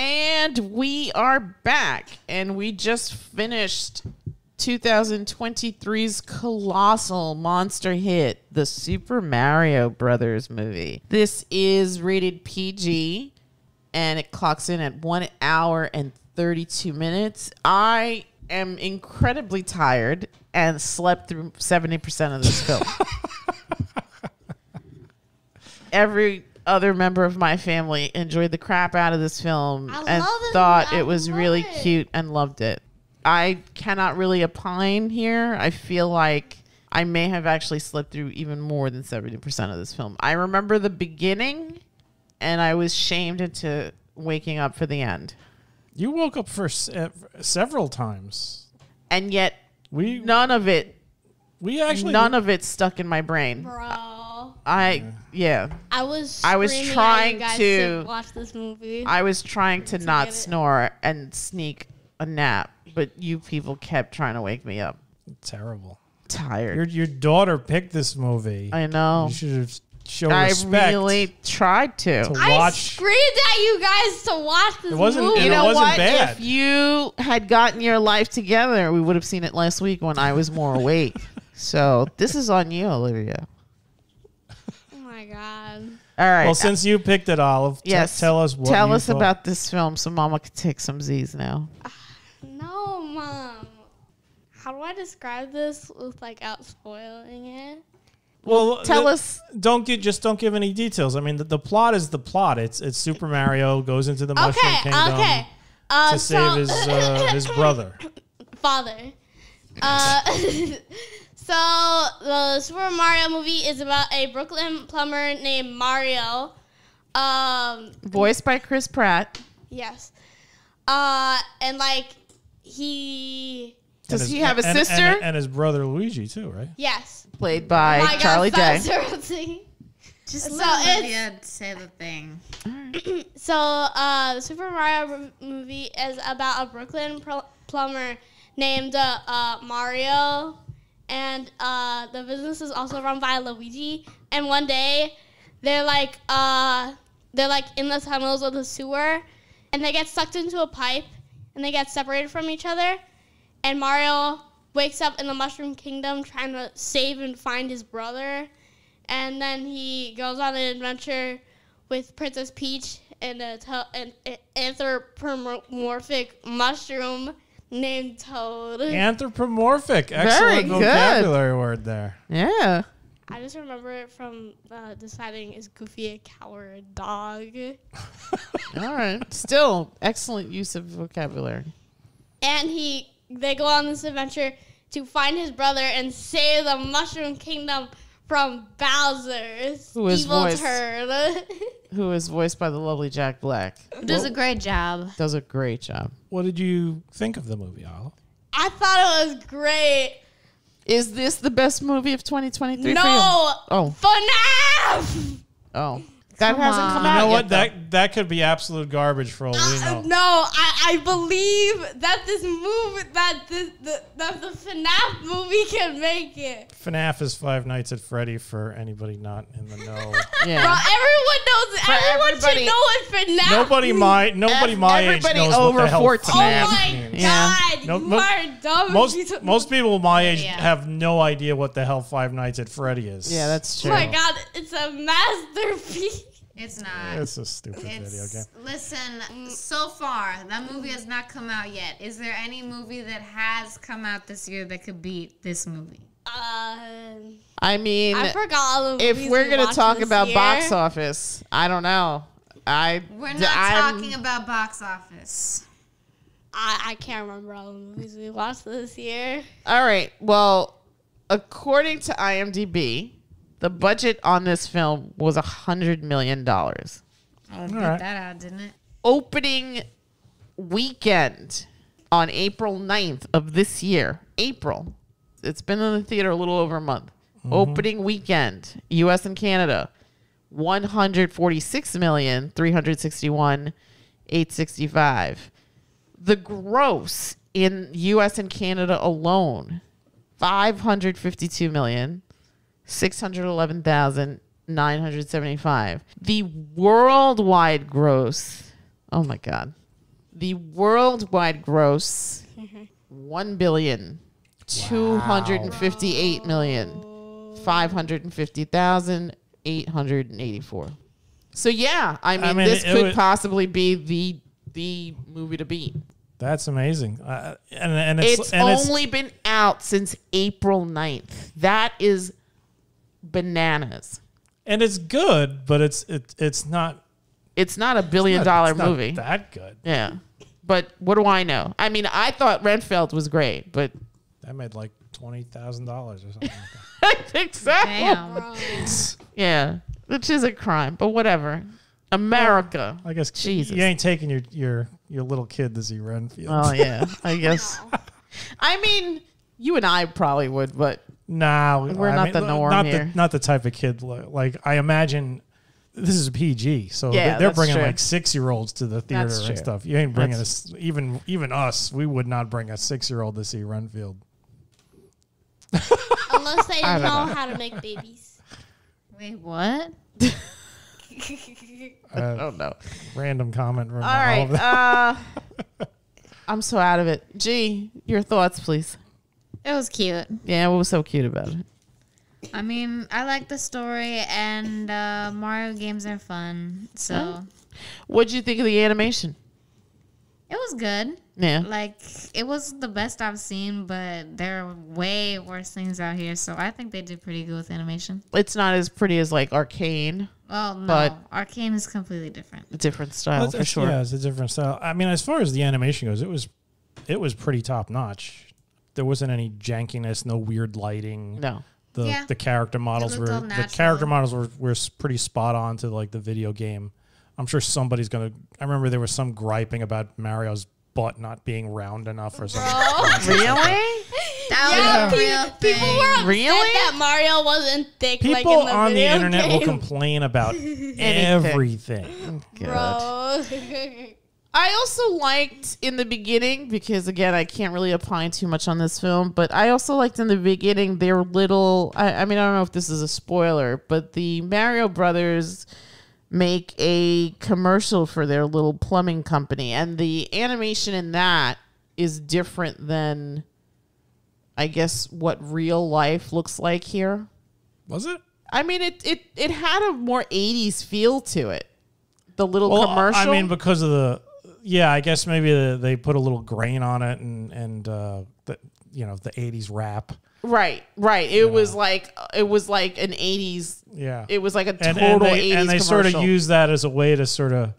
And we are back, and we just finished 2023's colossal monster hit, the Super Mario Brothers movie. This is rated PG, and it clocks in at one hour and 32 minutes. I am incredibly tired and slept through 70% of this film. Every other member of my family enjoyed the crap out of this film I and love it. thought I it was really it. cute and loved it. I cannot really opine here. I feel like I may have actually slept through even more than 70% of this film. I remember the beginning and I was shamed into waking up for the end. You woke up for se- uh, several times. And yet We none of it we actually none of it stuck in my brain. Bro, I yeah. I was. I was screaming at trying you guys to- watch this movie. I was trying to not get it. snore and sneak a nap, but you people kept trying to wake me up. terrible. Tired. Your your daughter picked this movie. I know. You should have shown I really tried to. to I screamed at you guys to watch this It wasn't- movie. and you it know wasn't what? bad. If you had gotten your life together, we would have seen it last week when I was more awake. So this is on you, Olivia. Oh my god. All right. well, since you picked it, Olive, t- yes, tell us what Tell you us thought. about this film, so Mama could take some Z's now. No, mom. How do I describe this without spoiling it? Well, Tell th- us. Don't get just don't give any details. I mean, the, the plot is the plot. It's it's Super Mario goes into the Mushroom Kingdom okay. Uh, to so, save his uh, his brother. father. Uh, so the Super Mario movie is about a Brooklyn plumber named Mario. Um, Voiced by Chris Pratt. yes. Uh, and like he, Does his- he have a and- and- sister? And, his brother Luigi too, right? yes. Played by Oh my God, Charlie Day. Just So let Olivia say the thing. So, uh, the Super Mario movie is about a Brooklyn pl- plumber named uh, uh, Mario, and uh, the business is also run by Luigi. And one day, they're like, uh, they're like in the tunnels of the sewer, and they get sucked into a pipe, and they get separated from each other. And Mario wakes up in the Mushroom Kingdom trying to save and find his brother. And then he goes on an adventure with Princess Peach and a an anthropomorphic mushroom named Toad. Anthropomorphic. Very Excellent good. vocabulary word there. Yeah. I just remember it from uh, deciding is Goofy a cow or a dog. All right. Still, excellent use of vocabulary. And he they go on this adventure to find his brother and save the Mushroom Kingdom from Bowser's Who is evil voiced- turn. Who is voiced by the lovely Jack Black. Does a great job. Does a great job. What did you think of the movie, Olive? I thought it was great. Is this the best movie of 2023 for you? No, Oh, FNAF. oh. That Come hasn't on. come You out know yet, what? though. That that could be absolute garbage for all we Uh, know. no, I, I believe that this movie, that this, the, that the FNAF movie can make it. FNAF is Five Nights at Freddy for anybody not in the know. Yeah. Bro, everyone knows. For everyone should know what FNAF. nobody my nobody Ev- my age knows over what the hell 14. Oh my means. Yeah. god, No, you are dumb. Most You don't- most people my age Yeah. have no idea what the hell Five Nights at Freddy is. Yeah, that's true. Oh true. my god, it's a masterpiece. It's not. It's a stupid video It's game. listen. So far, that movie has not come out yet. Is there any movie that has come out this year that could beat this movie? Uh, I mean, I forgot all the if we're we gonna talk about year. box office, I don't know. I We're not I'm- talking about box office. I, I can't remember all the movies we watched this year. All right. Well, according to IMDb, the budget on this film was a hundred million dollars. Oh, beat right. that out, didn't it? Opening weekend on April 9th of this year. April. It's been in the theater a little over a month. Mm-hmm. Opening weekend, US and Canada. 146 million 361 865. The gross in US and Canada alone 552 million 611,975. The worldwide gross, oh my God, The worldwide gross one billion two hundred and fifty eight million five hundred and fifty thousand eight hundred and eighty four. So yeah, I mean, mean, this could would- possibly be the the movie to beat. That's amazing. Uh, and and it's, It's and it's only been out since April 9th. That is bananas. and it's good, but it's it, it's not It's not a billion not- dollar it's not movie. that good. Yeah. But what do I know? I mean, I thought Renfield was great, but That made like twenty thousand dollars or something. like I think so. Damn. Yeah. Which is a crime, but whatever. America. I guess Jesus. you ain't taking your your your little kid to see Renfield. Oh, yeah. I guess. I mean, you and I probably would, but Nah, We're I not mean, the norm not here. The, not the type of kid like I imagine. This is PG, so Yeah, they- they're that's bringing true. like six year olds to the theater That's true. and stuff. You ain't bringing That's- us even even us. We would not bring a six year old to see Renfield. Unless they know, don't know. how to make babies. Wait, what? Uh, oh no. random comment from All all right. of that. Uh, I'm so out of it. G, your thoughts, please. It was cute. Yeah, what was so cute about it? I mean, I like the story, and uh, Mario games are fun. So What'd you think of the animation? it was good. Yeah. Like, it was the best I've seen, but there are way worse things out here. So I think they did pretty good with animation. It's not as pretty as like Arcane. Well, no. But- Arcane is completely different. Different style Well, for sure. Yeah, it's a different style. I mean, as far as the animation goes, it was it was pretty top notch. There wasn't any jankiness, no weird lighting. No. The Yeah. the character models were the character models were, were pretty spot on to like the video game. I'm sure somebody's gonna. I remember there was some griping about Mario's butt not being round enough or something. Really? That was a real thing. People were upset Really? that Mario wasn't thick like People in the on the video internet will complain about everything. Bro. I also liked in the beginning because again I can't really opine too much on this film, but I also liked in the beginning their little. I, I mean I don't know if this is a spoiler, but the Mario Brothers make a commercial for their little plumbing company, and the animation in that is different than, I guess, what real life looks like here. Was it? I mean it it it had a more '80s feel to it. The little Well, commercial. I mean, because of the, yeah, I guess maybe the, they put a little grain on it and and uh, the you know the '80s rap. Right, right. It was like it was like an '80s. Yeah, It was like a and, total and they, '80s and they sort of use that as a way to sort of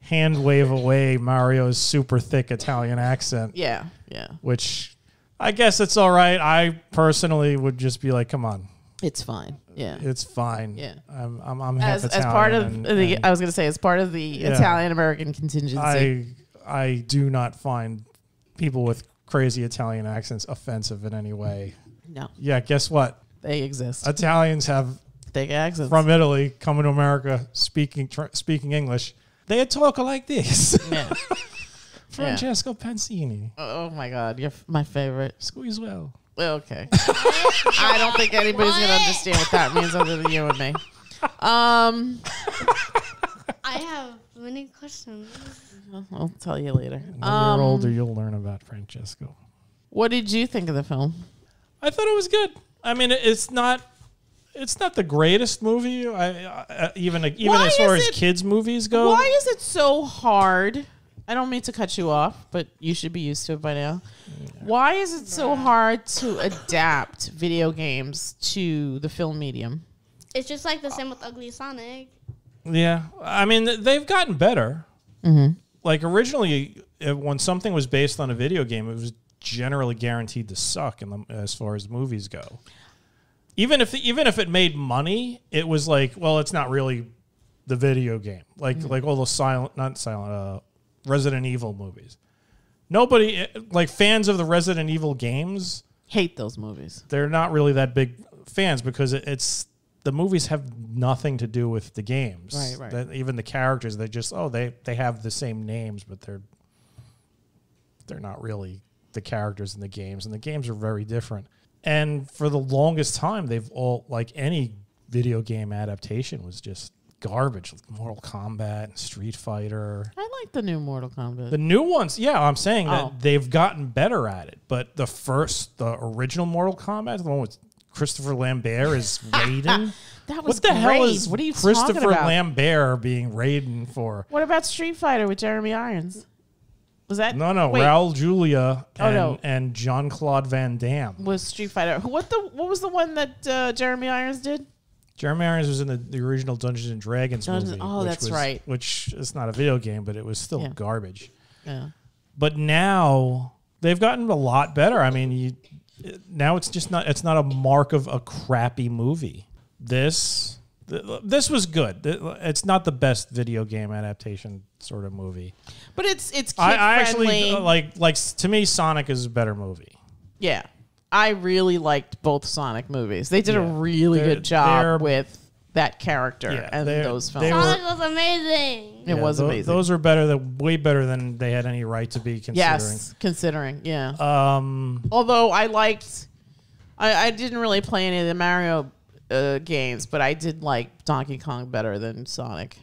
hand wave away Mario's super thick Italian accent, Yeah, yeah. which I guess it's all right. I personally would just be like, come on, It's fine. Yeah. it's fine. Yeah. I'm I'm, I'm half As, Italian. as part of and- the, and I was gonna say as part of the Yeah. Italian American contingency. I I do not find people with crazy Italian accents offensive in any way. no, Yeah, guess what? they exist. Italians have Thick accents. from Italy coming to America speaking tr- speaking English. They talk like this. yeah. Francesco Pansini. Oh, oh my God, you're f- my favorite. Squeeze well. Okay. I don't think anybody's gonna understand what that means other than you and me. Um, I have many questions. I'll tell you later. When Um, you're older, you'll learn about Francesco. what did you think of the film? I thought it was good. I mean, it- it's not. It's not the greatest movie. I, I even even Why as far is as it- kids movies go. Why is it so hard? I don't mean to cut you off, but you should be used to it by now. Why is it so hard to adapt video games to the film medium? It's just like the same with Ugly Sonic. Yeah, I mean they've gotten better. Mm-hmm. Like originally, when something was based on a video game, it was generally guaranteed to suck. In the, as far as movies go, even if even if it made money, it was like, well, it's not really the video game. Like Mm-hmm. like all the silent, not silent, uh, Resident Evil movies. Nobody like fans of the Resident Evil games. Hate those movies. They're not really that big fans because it, it's the movies have nothing to do with the games. Right, right. That even the characters, they just oh they they have the same names, but they're they're not really the characters in the games, and the games are very different. And for the longest time, they've all like any video game adaptation was just garbage. Mortal Kombat and Street Fighter. I like the new Mortal Kombat. The new ones, yeah, I'm saying that Oh. they've gotten better at it. But the first, the original Mortal Kombat, the one with Christopher Lambert is Raiden. that was what the great. hell is what are you talking Christopher? Lambert being Raiden for? What about Street Fighter with Jeremy Irons? Was that No, no, wait, Raul Julia Oh, and, no. and Jean Claude Van Damme. was Street Fighter? What the what was the one that uh, Jeremy Irons did? Jeremy Irons was in the, the original Dungeons and Dragons Dungeons- movie. oh, which that's was- right. Which is not a video game, but it was still Yeah. garbage. Yeah. But now they've gotten a lot better. I mean, you now it's just not it's not a mark of a crappy movie. This this was good. It's not the best video game adaptation sort of movie. But it's it's I, I actually uh, like like to me Sonic is a better movie. yeah. I really liked both Sonic movies. They did a really They're- good job with that character Yeah, and they're- those they films. were- Sonic was amazing. it was tho- amazing. Those are better than way better than they had any right to be considering. yes, considering yeah. Um Although I liked, I, I didn't really play any of the Mario uh, games, but I did like Donkey Kong better than Sonic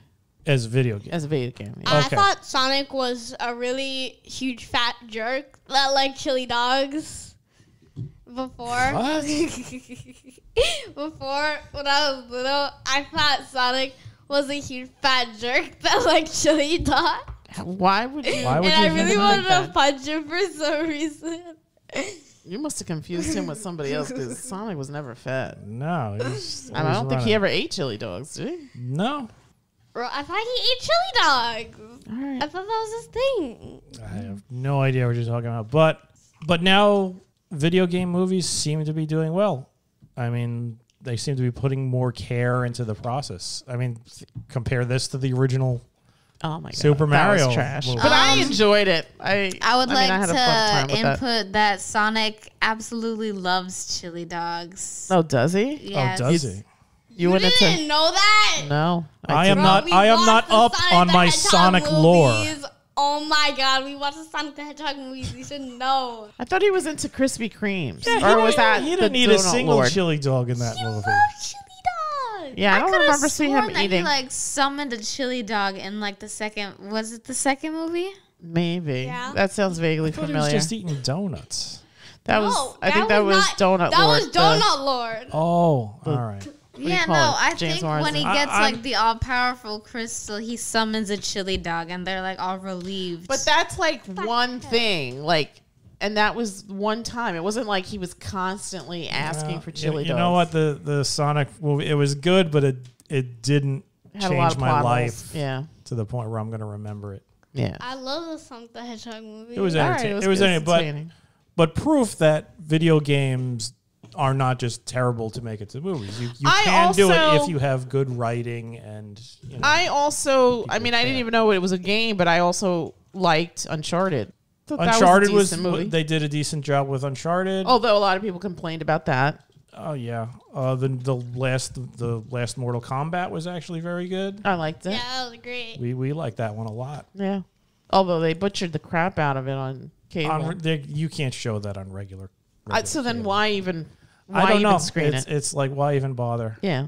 as a video game. as a video game. yeah. I Okay. thought Sonic was a really huge fat jerk that liked chili dogs. Before, What? before when I was little, I thought Sonic was a huge fat jerk that liked chili dogs, Why would you? Why would and I really wanted that? to punch him for some reason. You must have confused him with somebody else because Sonic was never fat. No, he's I, I don't think he ever ate chili dogs, did he? No, Bro, I thought he ate chili dogs. All I thought that was his thing. I have no idea what you're talking about. But but now video game movies seem to be doing well. I mean, they seem to be putting more care into the process. I mean, th- compare this to the original. Oh my god, Super that was Mario trash. movie. But I Um, enjoyed it. I I would mean, like I had a fun time to with that. input that. Sonic absolutely loves chili dogs. Oh, does he? Yes. Oh, does he? You went didn't into know that? no. I am didn't. I am not up Sonic on my Hedgehog Sonic lore. Movies. Oh my god, we watched the Sonic the Hedgehog movies. You should know. I thought he was into Krispy Kremes. Yeah, he or was didn't- that he didn't eat a single Lord? chili dog in that You movie? love chili dogs. Yeah, I don't could've remember seeing him that eating. He like summoned a chili dog in like the second. Was it the second movie? Maybe. Yeah. That sounds vaguely I thought he familiar. was just eating donuts. that was. No, I think that was, not- Donut That Lord. was the- Donut Lord. Oh, all right. You yeah, call no, it? I James think Morrison. when he gets I'm- like the all powerful crystal, he summons a chili dog, and they're like all relieved. But that's like one thing. Like, and that was one time. It wasn't like he was constantly asking Yeah, for chili you, dogs. know what? The the Sonic movie it was good, but it it didn't had change my plot life. Yeah. to the point where I'm going to remember it. Yeah. I love the Sonic the Hedgehog movie. It was All right, entertaining. it was, it was entertaining, but entertaining. but proof that video games are not just terrible to make it to movies. You you I can do it if you have good writing and you know, I also, I mean, I didn't even know it was a game, but I also liked Uncharted. Thought Uncharted was, was, a decent movie. they did a decent job with Uncharted. Although a lot of people complained about that. Oh yeah, uh, the the last the last Mortal Kombat was actually very good. I liked it. Yeah, Yeah. was great. We we liked that one a lot. Yeah, although they butchered the crap out of it on cable. On, re- you can't show that on regular. Uh, regular so then cable. why even, why I don't even know. screen it's, it? it's like why even bother? Yeah.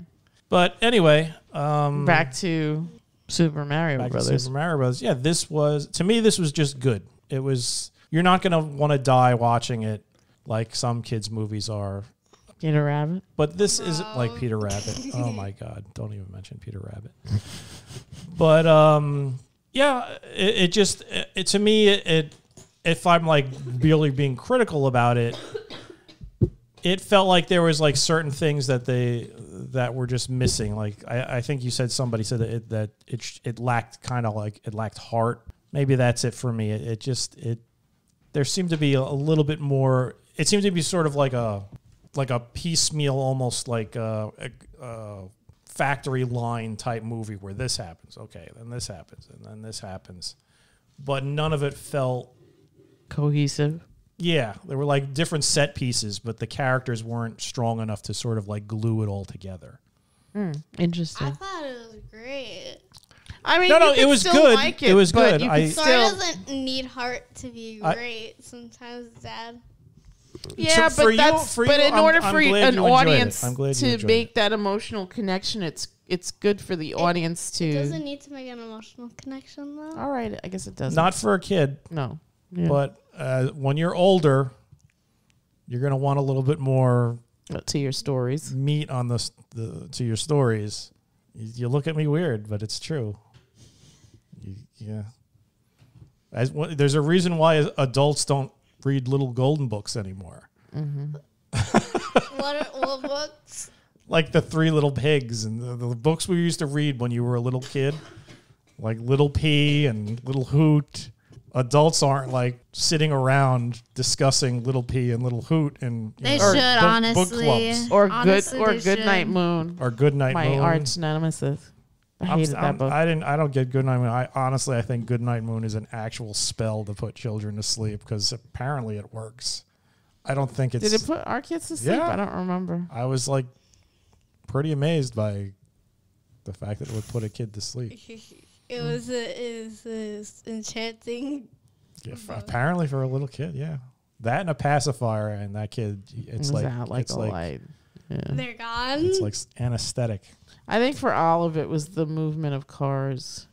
But anyway, um, Back to Super Mario back to Brothers. Super Mario Brothers. Yeah, this was to me. This was just good. It was. You're not gonna want to die watching it like some kids' movies are. Peter Rabbit. But this isn't like Peter Rabbit. Oh my God! Don't even mention Peter Rabbit. but um, yeah, it, it just it, it- to me it, it if I'm like really being critical about it, it felt like there was like certain things that they that were just missing. Like I, I think you said somebody said that it that it it lacked kind of like it lacked heart. Maybe that's it for me. It, it just it there seemed to be a, little bit more. It seemed to be sort of like a like a piecemeal, almost like a, a, a factory line type movie where this happens, okay, then this happens, and then this happens, but none of it felt. Cohesive. Yeah, there were like different set pieces, but the characters weren't strong enough to sort of like glue it all together. Hmm. Interesting. I thought it was great. I mean, No, you no, it was still good. Like It was good. You I- could Story doesn't need heart to be I- great. Sometimes it's sad. yeah, So but that's for but you, in I'm- order I'm for glad an you enjoyed it. audience I'm glad to make it. that emotional connection, it's it's good for the audience to. It doesn't need to make an emotional connection though. All right, I guess it does. Not for a kid, no. Yeah. but uh, when you're older, you're gonna want a little bit more But to your stories. meat on the, the to your stories. You, you look at me weird, but it's true. You, yeah. As, wh- there's a reason why adults don't read little golden books anymore. what are what books? Like the Three Little Pigs and the, the books we used to read when you were a little kid, like Little Pea and Little Hoot. Adults aren't like sitting around discussing Little Pea and Little Hoot and you They know, should book- book honestly. clubs Or Honestly, good or they Good Night. Moon. or Good Night My Moon. arch nemesis. I I'm- hated I'm- that book. I didn't. I don't get Good Night Moon. I honestly, I think Good Night Moon is an actual spell to put children to sleep because apparently it works. I don't think it's. Did it put our kids to sleep? Yeah. I don't remember. I was like pretty amazed by the fact that it would put a kid to sleep. It mm. was a, it was a enchanting. Yeah, f- apparently for a little kid, yeah. That and a pacifier, and that kid, it's like out like it's a like light. Yeah. They're gone. it's like anesthetic. I think for all of it was the movement of cars.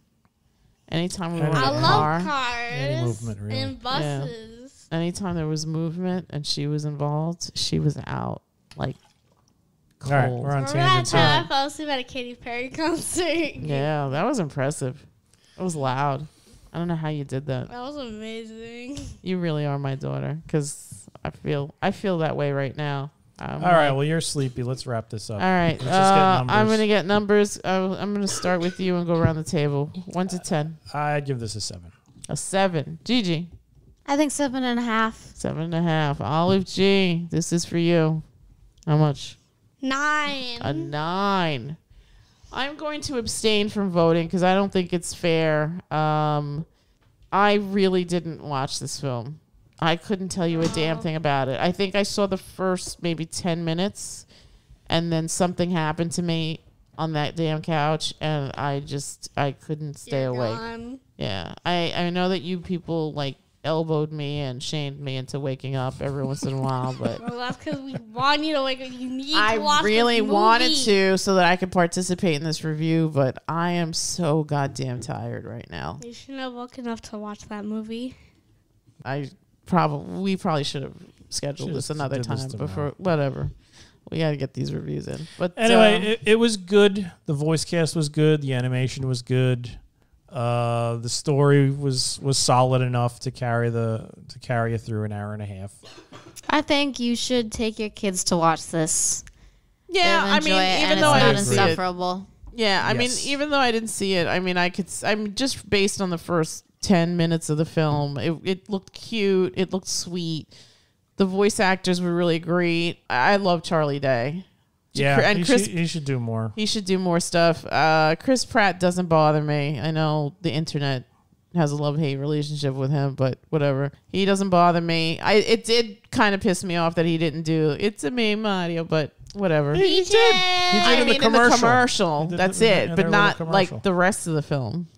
Anytime we were in Any- a I love car, cars Any movement, really. and buses. anytime there was movement and she was involved, she was out like All cold. right, we're on Remember that tangents here. time I fell asleep at a Katy Perry concert? Yeah, that was impressive. It was loud. I don't know how you did that. That was amazing. You really are my daughter because I feel I feel that way right now. I'm All right, like- well you're sleepy. Let's wrap this up. all right. Let's just get Uh, I'm gonna get numbers. Uh, I'm gonna start with you and go around the table. One to ten. I'd give this a seven. A seven. Gigi. I think seven and a half. Seven and a half. Olive G. This is for you. How much? Nine. A nine. I'm going to abstain from voting because I don't think it's fair. Um, I really didn't watch this film. I couldn't tell you a damn thing about it. I think I saw the first maybe 10 minutes and then something happened to me on that damn couch and I just I couldn't stay You're awake. gone. Yeah. I I know that you people like elbowed me and shamed me into waking up every once in a while, but Well, that's because we want you to wake up. You need to I watch really this wanted to so that I could participate in this review, but I am so goddamn tired right now. You shouldn't have woken up to watch that movie. I probably we probably should have scheduled Should've this another did this time tomorrow. before whatever. We got to get these reviews in. But Anyway, um, it, it was good. The voice cast was good. The animation was good. Uh, the story was was solid enough to carry the to carry you through an hour and a half. I think you should take your kids to watch this. yeah, They'll I mean, it, even and though it's I not didn't see it, insufferable. yeah, I mean, even though I didn't see it, I mean, I could. I'm just based on the first ten minutes of the film. It it looked cute. It looked sweet. The voice actors were really great. I love Charlie Day. Yeah, and he, Chris should, he should do more. He should do more stuff. Uh, Chris Pratt doesn't bother me. I know the internet has a love hate relationship with him, but whatever. He doesn't bother me. I it did kind of piss me off that he didn't do "It's a Me Mario," but whatever. He, he did. He did I in mean, the in the commercial. commercial, He did that's the- it, but not like the rest of the film.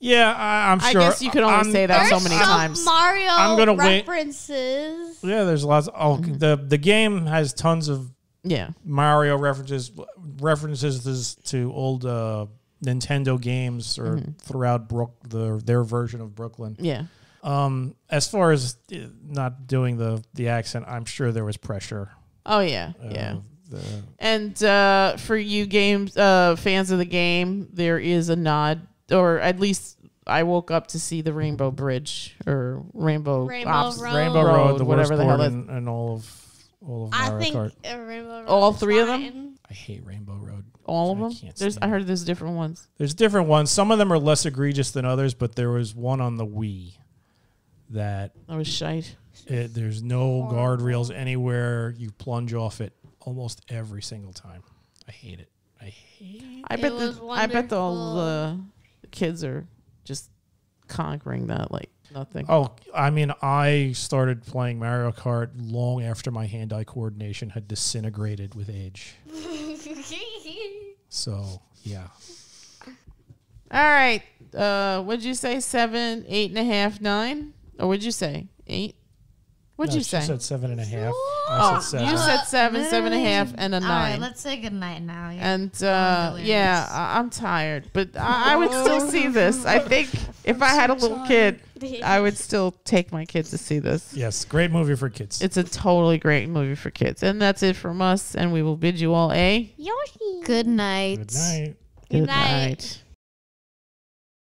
Yeah, I, I'm I sure. guess you could only I'm- say that so many times. Mario I'm gonna wait- references. Yeah, there's lots. oh, Mm-hmm. the the game has tons of Yeah, Mario references references this to old uh, Nintendo games or Mm-hmm. throughout Brook the their version of Brooklyn. yeah. Um, as far as uh, not doing the the accent, I'm sure there was pressure. Oh yeah, Uh, yeah. The, And uh, for you games uh, fans of the game, there is a nod, or at least I woke up to see the Rainbow Bridge or Rainbow Rainbow Ops- Road. Rainbow Road, Road, the whatever worst the hell board that- in, in all of all of I think Kart. uh, Rainbow Road All is three of them? fine. I hate Rainbow Road. All of I them. can't There's I stand heard there's different ones. There's different ones. Some of them are less egregious than others, but there was one on the Wii that That was shite. it, there's no guardrails anywhere. You plunge off it almost every single time. I hate it. I hate. I It bet was the I bet the, all the, the kids are just conquering that like nothing. Oh, I mean, I started playing Mario Kart long after my hand-eye coordination had disintegrated with age. So yeah, All right. Uh, what'd you say? Seven, eight and a half, nine, or what'd you say? Eight. What'd No, you she say? said seven and a half. oh, I said seven. you said seven, seven and a half, and a All right, nine. let's say goodnight now. Yeah. and uh, yeah, I- I'm tired, but I, I would still see this. I think if I had a little kid, I would still take my kids to see this. yes, great movie for kids. It's a totally great movie for kids. And that's it from us. And we will bid you all a Yoshi. Good night. Good night. Good good night. night.